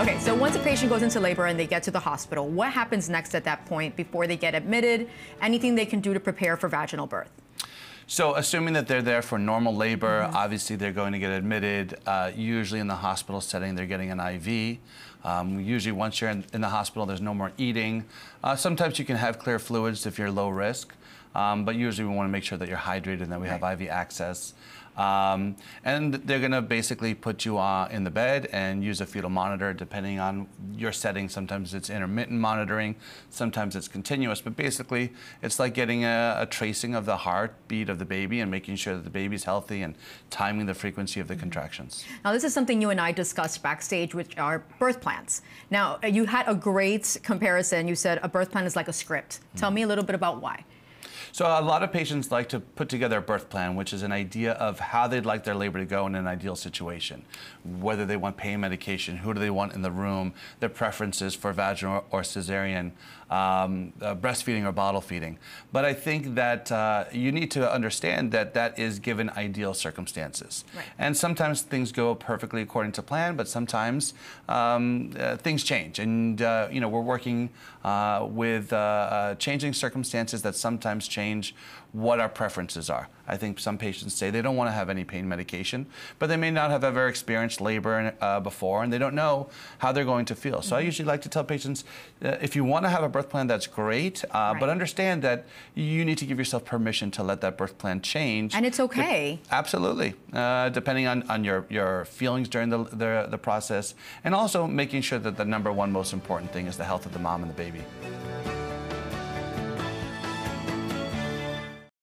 Okay, so once a patient goes into labor and they get to the hospital, what happens next at that point before they get admitted? Anything they can do to prepare for vaginal birth? So assuming that they're there for normal labor, mm -hmm. obviously they're going to get admitted. Uh, usually in the hospital setting, they're getting an IV. Um, usually once you're in, in, the hospital, there's no more eating. Uh, sometimes you can have clear fluids if you're low risk. Um, but usually we want to make sure that you're hydrated and that we right. have IV access. Um, and they're going to basically put you uh, in the bed and use a fetal monitor depending on your setting. Sometimes it's intermittent monitoring, sometimes it's continuous, but basically it's like getting a, a tracing of the heartbeat of the baby and making sure that the baby's healthy and timing the frequency of the contractions. Now, this is something you and I discussed backstage, which are birth plans. Now, you had a great comparison. You said a birth plan is like a script. Tell mm. me a little bit about why. So a lot of patients like to put together a birth plan, which is an idea of how they'd like their labor to go in an ideal situation. Whether they want pain medication, who do they want in the room, their preferences for vaginal or cesarean, um, uh, breastfeeding or bottle feeding. But I think that uh, you need to understand that that is given ideal circumstances. Right. And sometimes things go perfectly according to plan, but sometimes um, uh, things change. And, uh, you know, we're working uh, with uh, changing circumstances that sometimes change change what our preferences are. I think some patients say they don't want to have any pain medication, but they may not have ever experienced labor uh, before and they don't know how they're going to feel. So mm -hmm. I mm-hmm. usually like to tell patients uh, if you want to have a birth plan, that's great, uh, right. but understand that you need to give yourself permission to let that birth plan change. And it's okay. De absolutely, uh, depending on, on your, your feelings during the, the, the process, and also making sure that the number one most important thing is the health of the mom and the baby.